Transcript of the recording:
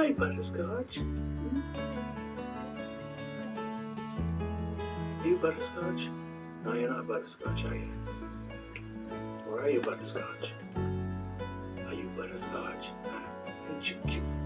Hi, butterscotch. Are you butterscotch? No, you're not butterscotch, are you? Or are you butterscotch? Are you butterscotch? Aren't you cute?